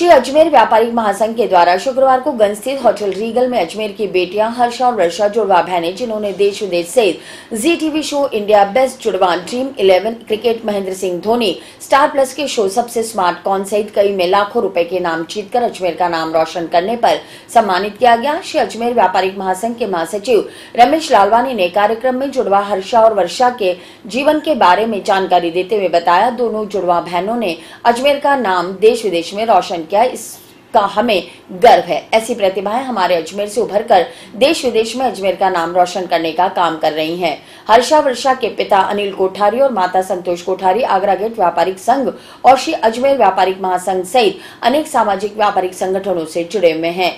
श्री अजमेर व्यापारी महासंघ के द्वारा शुक्रवार को गंज स्थित होटल रीगल में अजमेर की बेटियाँ हर्षा और वर्षा जुड़वा बहनें, जिन्होंने देश विदेश सहित Zee TV show India best Judwaa dream eleven cricket Mahendra Singh Dhoni Star Plus के शो सबसे स्मार्ट कॉन सहित कई में लाखों रुपए के नाम जीतकर अजमेर का नाम रोशन करने पर सम्मानित किया गया। श्री अजमेर व्यापारिक महासंघ के महासचिव रमेश लालवानी ने कार्यक्रम में जुड़वा हर्षा और वर्षा के जीवन के बारे में जानकारी देते हुए बताया, दोनों जुड़वा बहनों ने अजमेर का नाम देश विदेश में रोशन किया इसका हमें गर्व है? ऐसी प्रतिभाएँ हमारे अजमेर से उभर कर देश विदेश में अजमेर का नाम रोशन करने का काम कर रही हैं। हर्षा वर्षा के पिता अनिल कोठारी और माता संतोष कोठारी, आगरा गेट व्यापारिक संघ और श्री अजमेर व्यापारिक महासंघ सहित अनेक सामाजिक व्यापारिक संगठनों से जुड़े हुए हैं।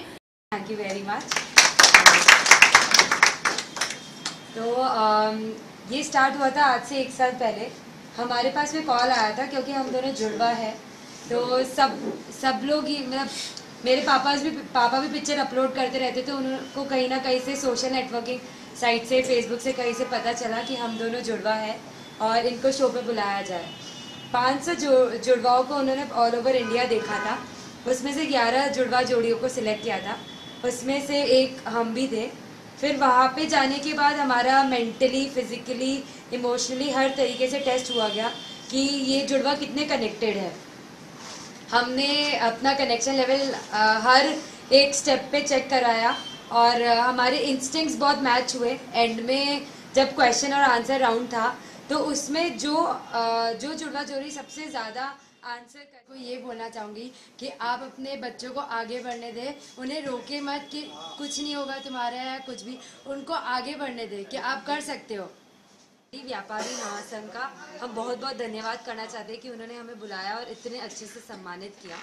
तो ये स्टार्ट हुआ था आज से एक साल पहले। हमारे पास में कॉल आया था क्योंकि हम दोनों जुड़वा है। तो सब सब लोग ही मतलब मेरे पापा भी पापा भी पिक्चर अपलोड करते रहते थे, उनको कहीं ना कहीं से सोशल नेटवर्किंग साइट से फेसबुक से कहीं से पता चला कि हम दोनों जुड़वा है और इनको शो पे बुलाया जाए। पाँच सौ जुड़वाओं को उन्होंने ऑल ओवर इंडिया देखा था। उसमें से ग्यारह जुड़वा जोड़ियों को सिलेक्ट किया था। उसमें से एक हम भी थे। फिर वहाँ पे जाने के बाद हमारा मेंटली फिजिकली इमोशनली हर तरीके से टेस्ट हुआ गया कि ये जुड़वा कितने कनेक्टेड है। हमने अपना कनेक्शन लेवल हर एक स्टेप पे चेक कराया और हमारे इंस्टिंक्ट्स बहुत मैच हुए। एंड में जब क्वेश्चन और आंसर राउंड था तो उसमें जो जो जुड़वा जोड़ी सबसे ज़्यादा आंसर कर को ये बोलना चाहूँगी कि आप अपने बच्चों को आगे बढ़ने दें। उन्हें रोके मत कि कुछ नहीं होगा तुम्हारा या कुछ भी। उनको आगे बढ़ने दें कि आप कर सकते हो। व्यापारी महासंघ का हम बहुत बहुत धन्यवाद करना चाहते हैं कि उन्होंने हमें बुलाया और इतने अच्छे से सम्मानित किया।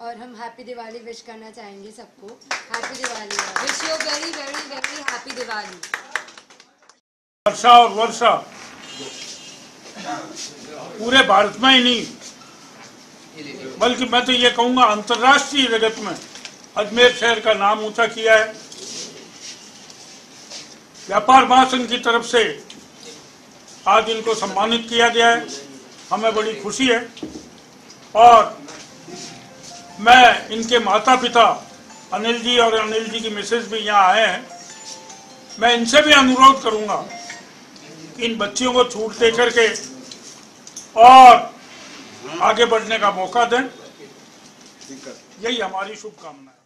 और हम हैप्पी दिवाली विश करना चाहेंगे सबको। Happy Diwali wish you very very very happy Diwali Varsha और वर्षा। पूरे भारत में ही नहीं, बल्कि मैं तो ये कहूँगा अंतर्राष्ट्रीय जगत में अजमेर शहर का नाम ऊँचा किया है। व्यापार महासंघ की तरफ़ से आज इनको सम्मानित किया गया है। हमें बड़ी खुशी है। और मैं इनके माता पिता अनिल जी और अनिल जी की मिसेज भी यहाँ आए हैं। मैं इनसे भी अनुरोध करूँगा इन बच्चियों को छूट दे करके और आगे बढ़ने का मौका दें। यही हमारी शुभकामना है